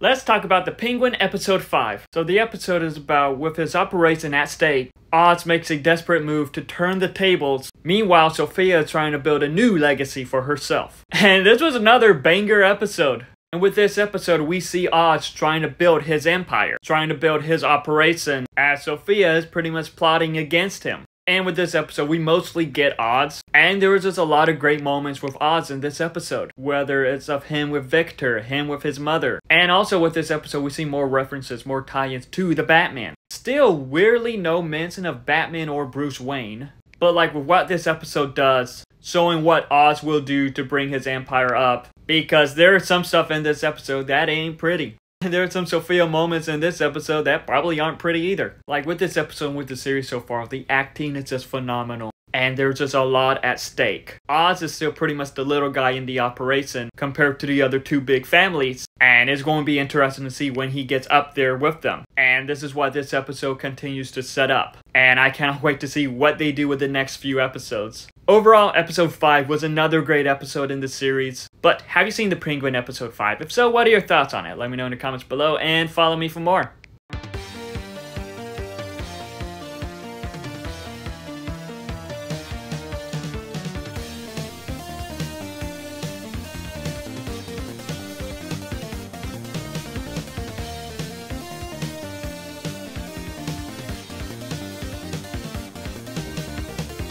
let's talk about the Penguin episode 5. So the episode is about with his operation at stake, Oz makes a desperate move to turn the tables. Meanwhile, Sofia is trying to build a new legacy for herself. And this was another banger episode. And with this episode, we see Oz trying to build his empire, trying to build his operation, as Sofia is pretty much plotting against him. And with this episode, we mostly get Oz. And there was just a lot of great moments with Oz in this episode. Whether it's of him with Victor, him with his mother. And also with this episode, we see more references, more tie-ins to the Batman. Still, weirdly no mention of Batman or Bruce Wayne. But like with what this episode does, showing what Oz will do to bring his empire up. Because there is some stuff in this episode that ain't pretty. There are some Sofia moments in this episode that probably aren't pretty either. Like with this episode with the series so far, the acting is just phenomenal. And there's just a lot at stake. Oz is still pretty much the little guy in the operation compared to the other two big families. And it's going to be interesting to see when he gets up there with them. And this is what this episode continues to set up. And I cannot wait to see what they do with the next few episodes. Overall, episode 5 was another great episode in the series. But have you seen the Penguin episode 5? If so, what are your thoughts on it? Let me know in the comments below and follow me for more.